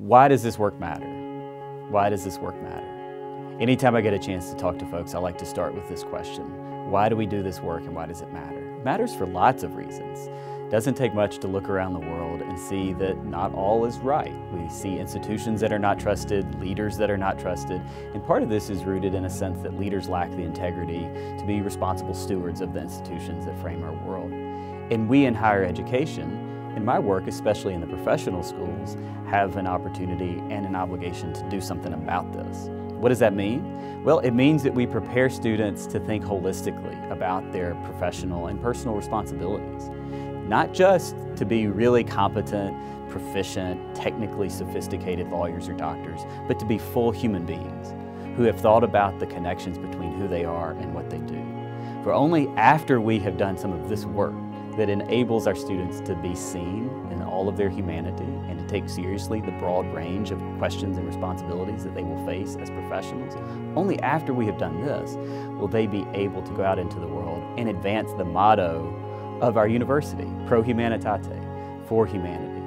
Why does this work matter? Why does this work matter? Anytime I get a chance to talk to folks, I like to start with this question. Why do we do this work and why does it matter? It matters for lots of reasons. It doesn't take much to look around the world and see that not all is right. We see institutions that are not trusted, leaders that are not trusted, and part of this is rooted in a sense that leaders lack the integrity to be responsible stewards of the institutions that frame our world. And we in higher education in my work, especially in the professional schools, have an opportunity and an obligation to do something about this. What does that mean? Well, it means that we prepare students to think holistically about their professional and personal responsibilities. Not just to be really competent, proficient, technically sophisticated lawyers or doctors, but to be full human beings who have thought about the connections between who they are and what they do. For only after we have done some of this work that enables our students to be seen in all of their humanity and to take seriously the broad range of questions and responsibilities that they will face as professionals. Only after we have done this will they be able to go out into the world and advance the motto of our university, Pro Humanitate, for humanity.